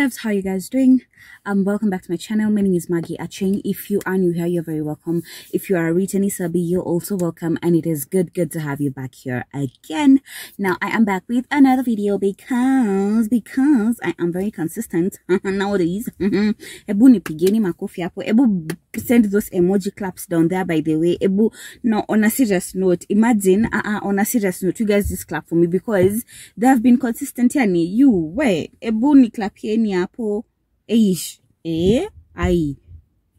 Devs, how you guys doing? Um, welcome back to my channel. My name is Margie Acheng. If you are new here, you're very welcome. If you are a returning subby, you're also welcome. And it is good, good to have you back here again. Now, I am back with another video because, because I am very consistent nowadays. Ebu nipigeni makofi hapo. Ebu send those emoji claps down there, by the way. Ebu, no, on a serious note, imagine, uh, uh, on a serious note, you guys just clap for me because they have been consistent. Yani, you, where? Ebu ni clap here ni hapo. Eish. Eh? Ai.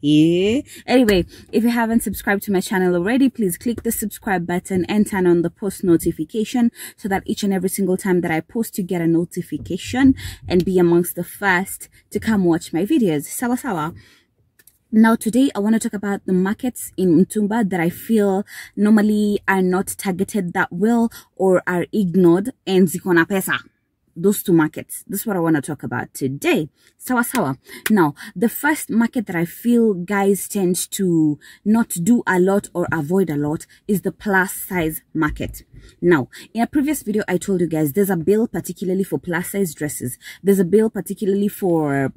Yeah. Anyway, if you haven't subscribed to my channel already, please click the subscribe button and turn on the post notification so that each and every single time that I post, you get a notification and be amongst the first to come watch my videos. Sawa sawa. Now, today I want to talk about the markets in Mtumba that I feel normally are not targeted that well or are ignored and zikona pesa those two markets. This is what I want to talk about today. Sawa sawa. Now, the first market that I feel guys tend to not do a lot or avoid a lot is the plus size market. Now, in a previous video, I told you guys there's a bill particularly for plus size dresses. There's a bill particularly for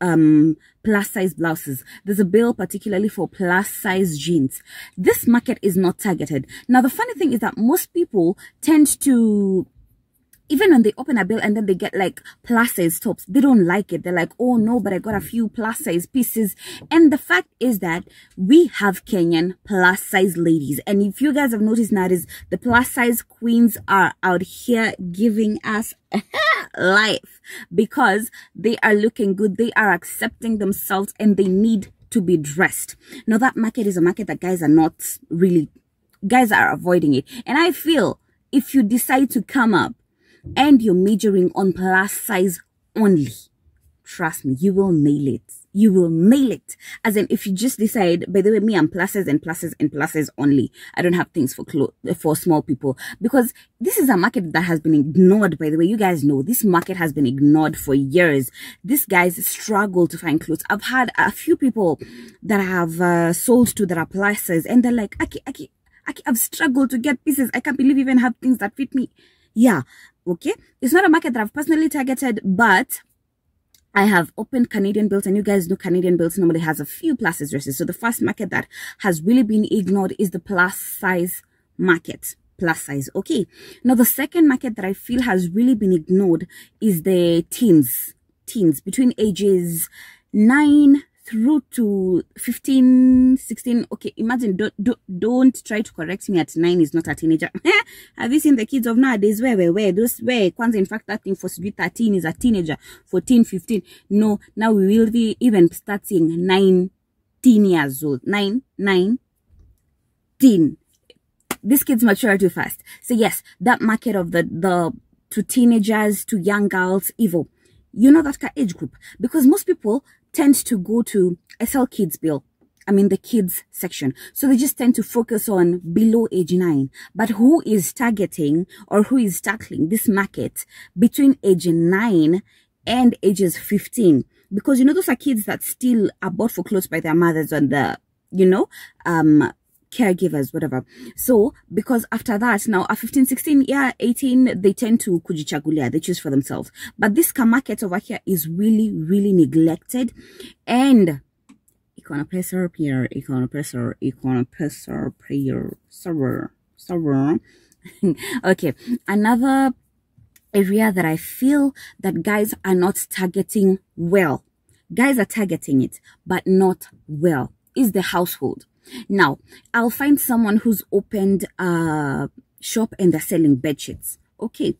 um plus size blouses there's a bill particularly for plus size jeans this market is not targeted now the funny thing is that most people tend to even when they open a bill and then they get like plus size tops, they don't like it. They're like, oh no, but I got a few plus size pieces. And the fact is that we have Kenyan plus size ladies. And if you guys have noticed now is the plus size queens are out here giving us life because they are looking good. They are accepting themselves and they need to be dressed. Now that market is a market that guys are not really, guys are avoiding it. And I feel if you decide to come up and you're majoring on plus size only, trust me, you will nail it. You will nail it. As in, if you just decide, by the way, me, I'm pluses and pluses and pluses only. I don't have things for clothes, for small people because this is a market that has been ignored. By the way, you guys know this market has been ignored for years. These guys struggle to find clothes. I've had a few people that have uh, sold to that are pluses and they're like, Aki, Aki, Aki, I've struggled to get pieces. I can't believe even have things that fit me. Yeah, okay it's not a market that i've personally targeted but I have opened Canadian Built and you guys know Canadian Built normally has a few plus size dresses. So the first market that has really been ignored is the plus size market. Plus size. Okay. Now the second market that I feel has really been ignored is the teens. Teens between ages 9 through to 15 16 okay imagine don't, don't don't try to correct me at nine is not a teenager. Have you seen the kids of nowadays? Where where where? Those where? Kwanza in fact that thing for 13 is a teenager. 14 15 no now we will be even starting 19 years old. 9 9 teen. These kids mature too fast. So yes that market of the the to teenagers to young girls evil you know that age group? Because most people tend to go to SL Kids Bill. I mean the kids section. So they just tend to focus on below age 9. But who is targeting or who is tackling this market between age 9 and ages 15? Because you know those are kids that still are bought for clothes by their mothers on the, you know, um caregivers, whatever. So, because after that, now at 15, 16, yeah, 18, they tend to kujichagulia, they choose for themselves. But this market over here is really, really neglected. And Econopressor player, Econopressor, Econopressor player, server, server. okay, another area that I feel that guys are not targeting well. Guys are targeting it, but not well, is the household. Now, I'll find someone who's opened a shop and they're selling bed sheets. Okay.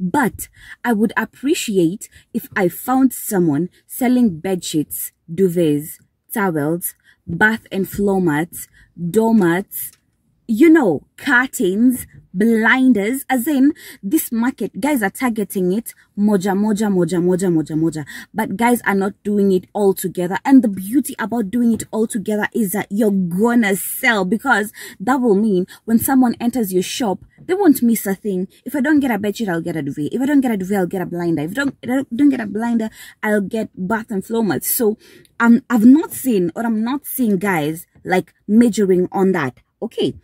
But I would appreciate if I found someone selling bed sheets, duvets, towels, bath and floor mats, doormats, you know, curtains, blinders, as in this market, guys are targeting it moja, moja, moja, moja, moja, moja. But guys are not doing it all together. And the beauty about doing it all together is that you're gonna sell because that will mean when someone enters your shop, they won't miss a thing. If I don't get a bedsheet, I'll get a duvet. If I don't get a duvet, I'll get a blinder. If I don't, if I don't get a blinder, I'll get bath and floor mats. So um, I've not seen or I'm not seeing guys like majoring on that okay.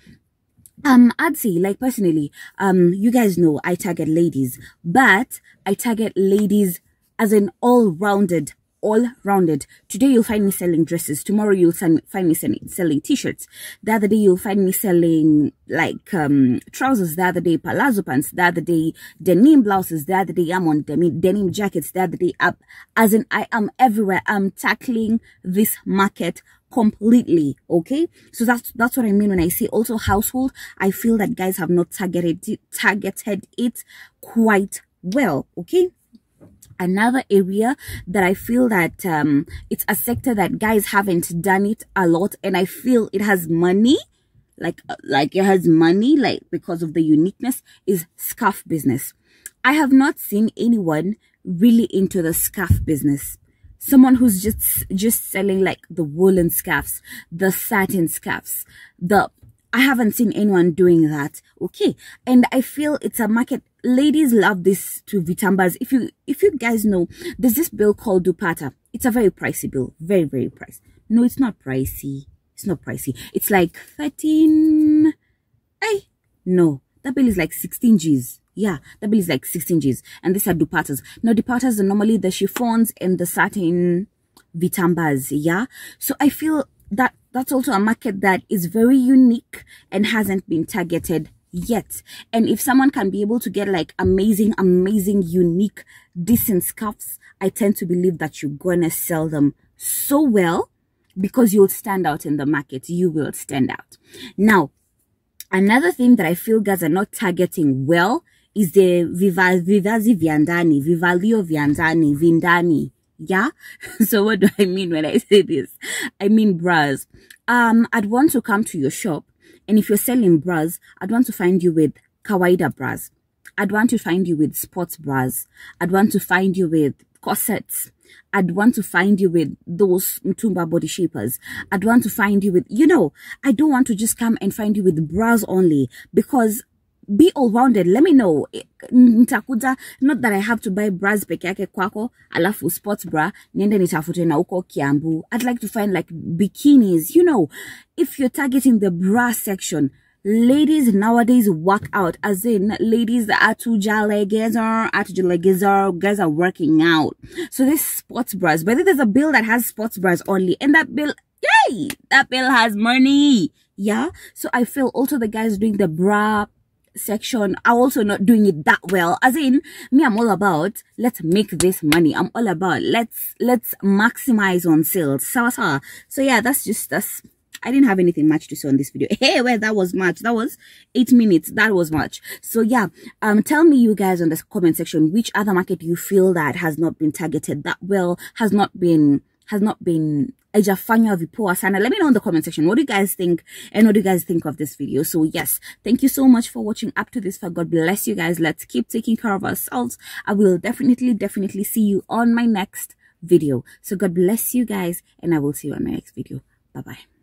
Um i'd say like personally um you guys know i target ladies but i target ladies as an all rounded all rounded. Today you'll find me selling dresses. Tomorrow you'll find me selling, t-shirts. The other day you'll find me selling like um, trousers. The other day palazzo pants. The other day denim blouses. The other day I'm on denim, denim jackets. The other day up. As in I am everywhere. I'm tackling this market completely okay so that's that's what i mean when i say also household i feel that guys have not targeted targeted it quite well okay another area that I feel that um, it's a sector that guys haven't done it a lot and I feel it has money like uh, like it has money like because of the uniqueness is scarf business. I have not seen anyone really into the scarf business. Someone who's just just selling like the woolen scarves, the satin scarves, the I haven't seen anyone doing that. Okay. And I feel it's a market. Ladies love this to vitambas. If you, if you guys know, there's this bill called Dupatta. It's a very pricey bill. Very, very pricey. No, it's not pricey. It's not pricey. It's like 13. Hey, no, that bill is like 16 G's. Yeah, that bill is like 16 G's. And these are Dupattas. Now, Dupattas are normally the chiffons and the satin vitambas. Yeah. So I feel that that's also a market that is very unique and hasn't been targeted yet. And if someone can be able to get like amazing amazing unique decent scarves i tend to believe that you're gonna sell them so well because you'll stand out in the market. You will stand out. Now another thing that i feel guys are not targeting well is the Viva, Vivazi Viandani, Vivalio Viandani, Vindani yeah? So what do i mean when i say this? I mean bras. Um i'd want to come to your shop and if you're selling bras i'd want to find you with kawaida bras. I'd want to find you with sports bras. I'd want to find you with corsets. I'd want to find you with those Mtumba body shapers. I'd want to find you with, you know, I don't want to just come and find you with bras only because be all rounded let me know. Eh, nitakuja not that i have to buy bras peke yake kwako alafu sports bra niende nitafute na uko kiambu. I'd like to find like bikinis. You know if you're targeting the bra section ladies nowadays work out as in ladies atujalegeza atujalegeza guys are working out. So this sports bras. But there's a bill that has sports bras only and that bill yay! That bill has money. Yeah? So i feel also the guys doing the bra section are also not doing it that well as in me i'm all about let's make this money i'm all about let's let's maximize on sales sawa sawa so yeah that's just that's I didn't have anything much to say on this video. Hey, where that was much. That was eight minutes. That was much. So yeah, um, tell me you guys on the comment section, which other market you feel that has not been targeted that well, has not been, has not been haijafanywa vipoa sana. Let me know in the comment section what do you guys think and what do you guys think of this video. So yes thank you so much for watching up to this far. God bless you guys. Let's keep taking care of ourselves. I will definitely definitely see you on my next video. So god bless you guys and i will see you on my next video. Bye bye